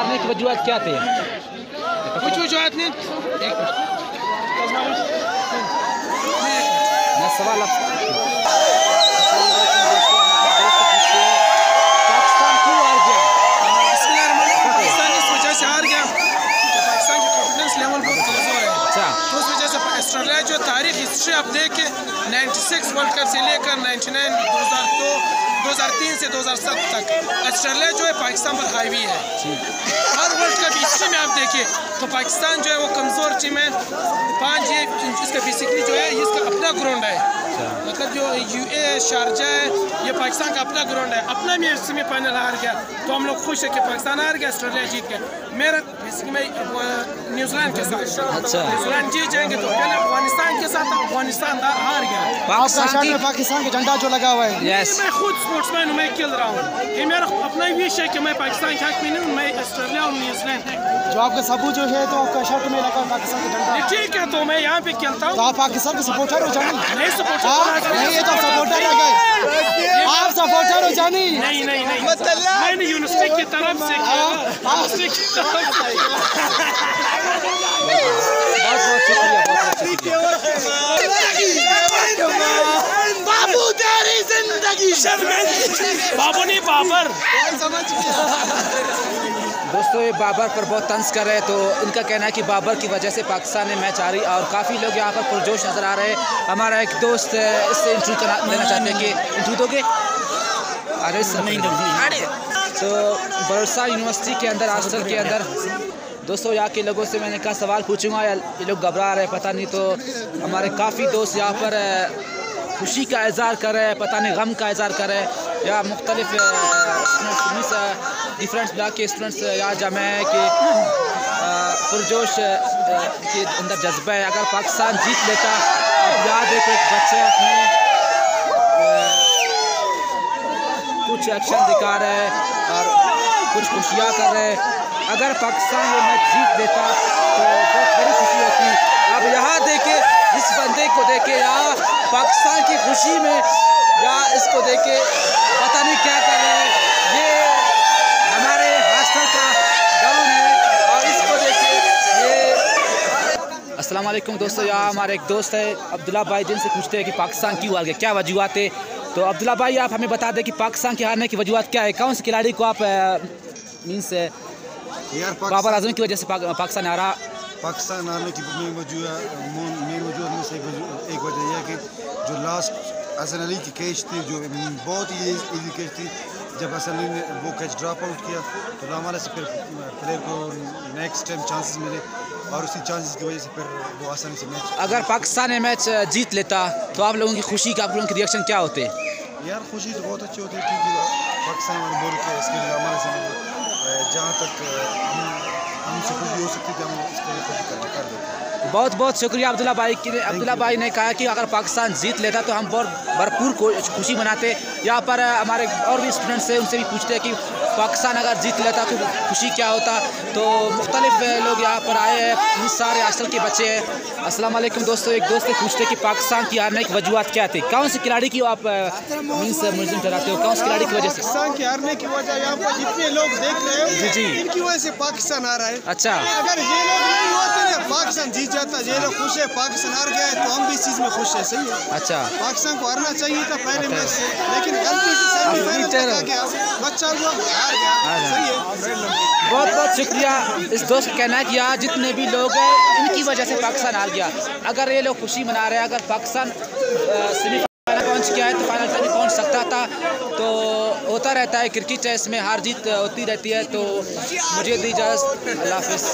Match हारने की वजूहत क्या थे? कुछ वजूहत नहीं। मैं सवाल पाकिस्तान इस वजह से हार गया कि पाकिस्तान की कॉन्फिडेंस लेवल बहुत कमज़ोर है अच्छा तो उस वजह से ऑस्ट्रेलिया जो तारीख हिस्ट्री आप देखें 96 वर्ल्ड कप से लेकर 99 2002 2003 से 2007 तक ऑस्ट्रेलिया जो है पाकिस्तान पर हाईवी है। हर वर्ल्ड कप हिस्ट्री में आप देखिए तो पाकिस्तान जो है वो कमज़ोर टीम है। पाँच ये, इसका बेसिकली जो है इसका अपना ग्राउंड है। मतलब जो यू ए शारजा है, ये पाकिस्तान का अपना ग्राउंड है। अपना भी फाइनल हार गया तो हम लोग खुश है कि पाकिस्तान हार गया ऑस्ट्रेलिया जीत गया। मेरा बेसिकली मैं न्यूजीलैंड के साथ अच्छा। न्यूजीलैंड जीत जाएँगे तो पहले अफ़गानिस्तान के साथ अफ़गानिस्तान हार गया पाकिस्तान में पाकिस्तान का झंडा जो लगा हुआ है यस मैं खुद स्पोर्ट्समैन हूँ मैं खेल रहा हूँ ये मेरा अपना विश है कि मैं पाकिस्तान के हक में नहीं मैं ऑस्ट्रेलिया और न्यूजीलैंड जो आपका सबूत जो है तो आपका शर्ट में लगा पाकिस्तान का झंडा ठीक है तो मैं यहाँ पे खेलता तो हूँ आप पाकिस्तान के सपोर्टर हो जानी नहीं सपोर्ट नहीं ये तो सपोर्टर है आप सपोर्टर हो जानी नहीं नहीं नहीं मैंने यूनिवर्सिटी की तरफ़ से बाबू तेरी ज़िंदगी। बाबू नहीं बाबर। दोस्तों ये बाबर पर बहुत तंज कर रहे हैं तो इनका कहना है कि बाबर की वजह से पाकिस्तान ने मैच आ रही और काफ़ी लोग यहाँ पर पुरजोश नज़र आ रहे हैं। हमारा एक दोस्त है, इससे इंटरव्यू करा लेना चाहते हैं कि इंटरव्यू दोगे? अरे सर नहीं। तो बरसा यूनिवर्सिटी के अंदर, हॉस्टल के अंदर। दोस्तों, यहाँ के लोगों से मैंने कहा, सवाल पूछूँगा, या लोग घबरा रहे पता नहीं तो हमारे काफ़ी दोस्त यहाँ पर खुशी का इजहार कर रहे हैं, पता नहीं, गम का इजहार कर रहे हैं। या मुख्तलिफ़ डिफरेंट ब्लॉक के स्टूडेंट्स यहाँ जमा है कि पुरजोश के अंदर जज्बा है। अगर पाकिस्तान जीत लेता देखो, एक बच्चे अपने कुछ एक्शन दिखा रहे हैं, और कुछ खुशियाँ कर रहे हैं। अगर पाकिस्तान ये मैच जीत लेता तो बहुत बड़ी खुशी होती। अब यहाँ देखे, इस बंदे को देखे, यहाँ पाकिस्तान की खुशी में या इसको देखे, पता नहीं क्या कर रहे हैं। ये हमारे हॉस्टल का गाँव है, और इसको देखे, ये वालेकुम दोस्तों, यहाँ हमारे एक दोस्त है, अब्दुल्ला भाई, जिनसे पूछते हैं कि पाकिस्तान क्यों हार गया? क्या वजूहत है? तो अब्दुल्ला भाई आप हमें बता दें कि पाकिस्तान के हारने की वजूहत क्या है? कौन से खिलाड़ी को आप मीन्स यार बाबर आज़म की वजह से पाक, पाकिस्तान हारा? पाकिस्तान आने की मेन वजह मेन वजह में से एक वजह यह है कि जो लास्ट हसन अली की कैच थी जो बहुत ही इजी कैच थी जब हसन अली ने वो कैच ड्रॉप आउट किया तो हमारे से फिर प्लेयर को नेक्स्ट टाइम चांसेस मिले। और उसी चांसेस की वजह से फिर वो आसानी से मैच अगर पाकिस्तान ये मैच जीत लेता तो आप लोगों की खुशी का आप लोगों के रिएक्शन क्या होते? यार खुशी तो बहुत अच्छी होती है क्योंकि पाकिस्तान वाले बोल के इसके लिए हमारे से जहाँ तक हम हमसे खुशी हो सकती थी हम इसके लिए खुशी कर कर देते हैं बहुत बहुत शुक्रिया अब्दुल्ला भाई की अब्दुल्ला भाई ने कहा कि अगर पाकिस्तान जीत लेता तो हम बहुत भरपूर खुशी मनाते। यहाँ पर हमारे और भी स्टूडेंट्स हैं उनसे भी पूछते हैं कि पाकिस्तान अगर जीत लेता तो खुशी क्या होता? तो मुख्तलिफ़ लोग यहाँ पर आए हैं। इन सारे हॉस्टल के बच्चे हैं। अस्सलाम वालेकुम दोस्तों। एक दोस्त से पूछते कि पाकिस्तान की हारने की वजूहत क्या थी? कौन से खिलाड़ी की आप मीन्स मुलिम ठहराते हो? कौन से खिलाड़ी की वजह से? पाकिस्तान के हारने की वजह यहाँ पर जितने लोग देख रहे हो जी, जी। इनकी वजह से पाकिस्तान आ रहा है। अच्छा। अगर ये लोग नहीं होते पाकिस्तान जीत जाता ये लोग खुश है। पाकिस्तान हार गया है तो हम भी इस चीज़ में खुश है सही है। अच्छा। पाकिस्तान को हारना चाहिए था पहले मैच से लेकिन गलती से बच्चा लोग हार गया सही है। बहुत बहुत शुक्रिया इस दोस्त का कहना है कि यहाँ जितने भी लोग हैं इनकी वजह से पाकिस्तान हार गया। अगर ये लोग खुशी मना रहे हैं अगर पाकिस्तान सेमीफाइनल पहुँच गया है तो फाइनल तक भी पहुँच सकता था। तो होता रहता है क्रिकेट है इसमें हार जीत होती रहती है तो मुझे दी इजाज़त। अल्लाह हाफिज़।